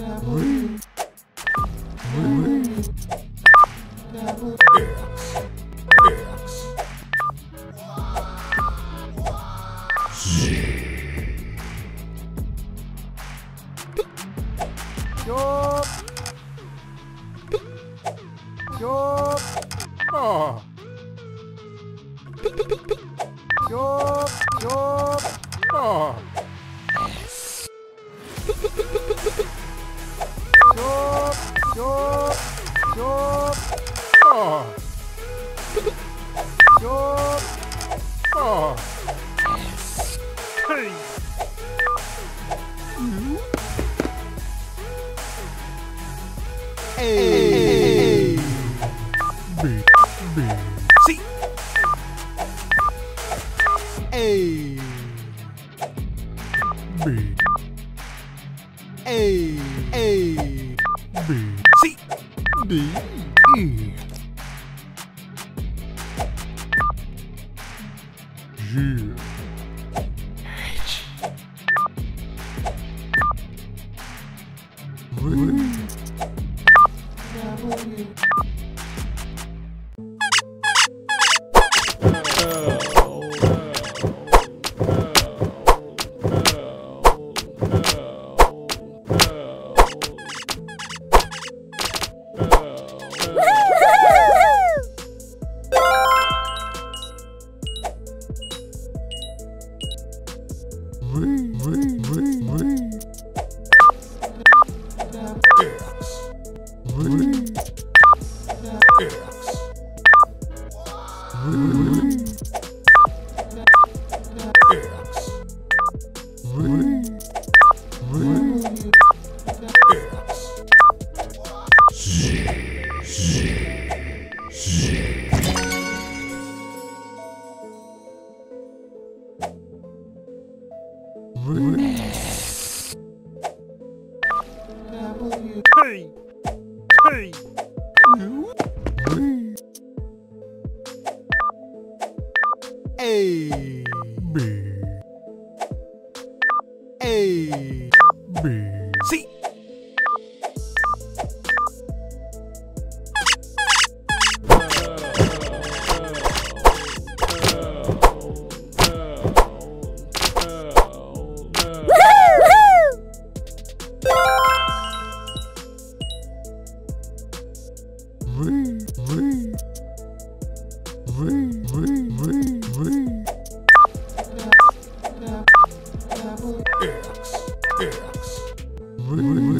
Yup. Yup. Ah, J. H. V. V. V. V. V. X. V. X. X. Hey. Hey. A. B. A. B. C. V.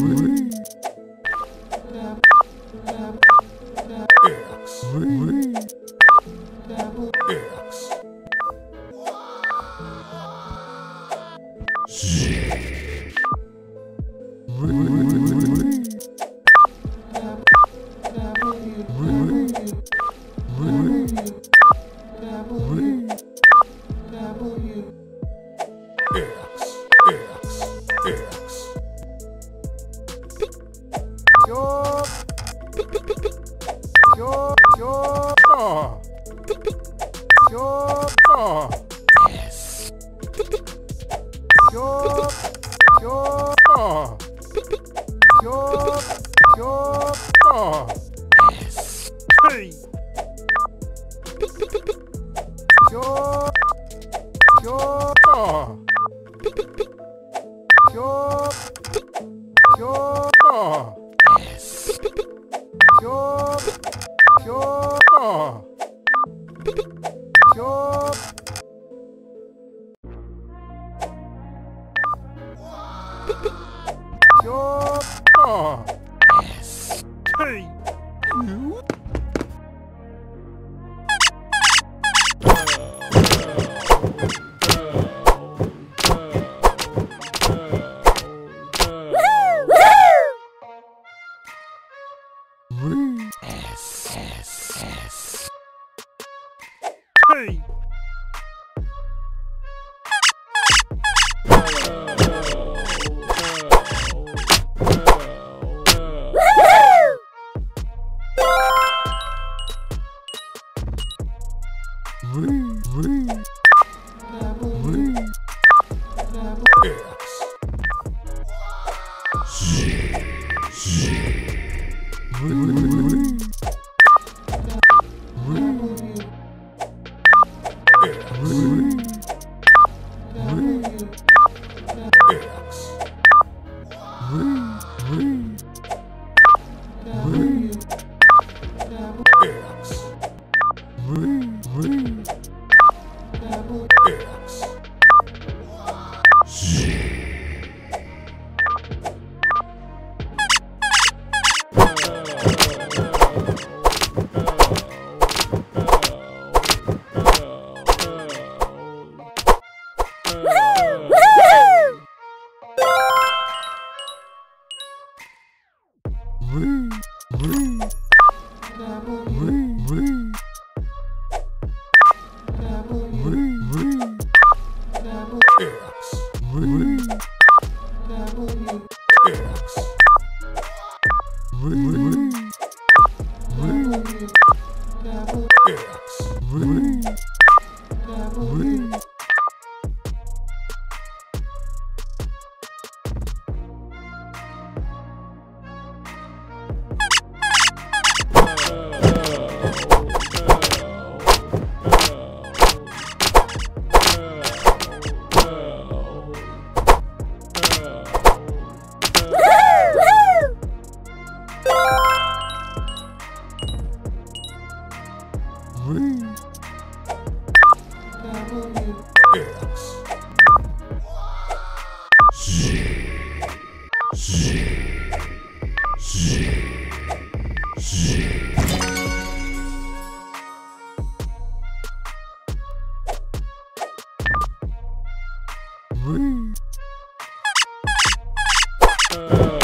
Chop, chop, chop. oh. Hey! You? S S S Vrum, vrum. Yes. Mm. Uh...